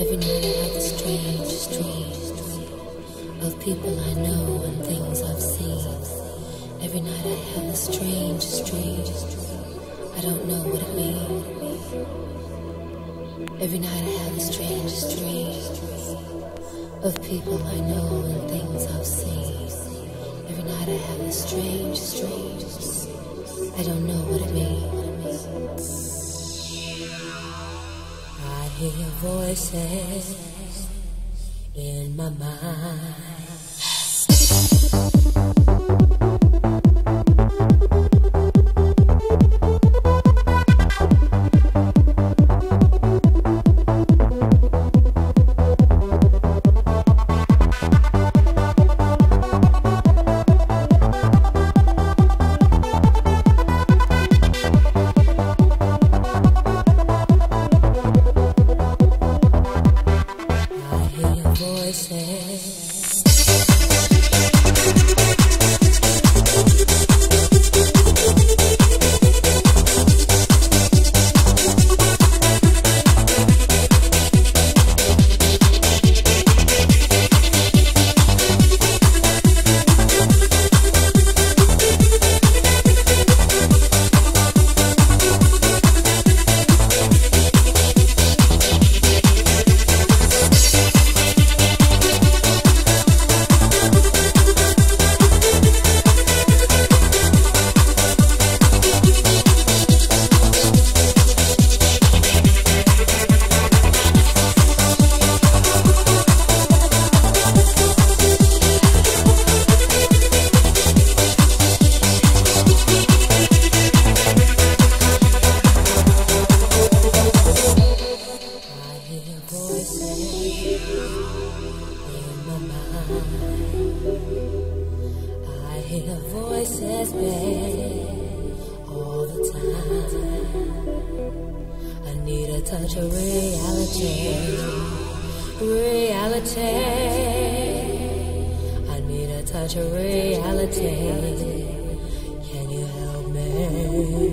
Every night I have the strangest dreams of people I know and things I've seen. Every night I have the strange dreams. I don't know what it means. Every night I have the strange dreams of people I know and things I've seen. Every night I have the strangest dreams. I don't know what it means. Hear voices in my mind. Need a touch of reality, reality. I need a touch of reality. Can you help me?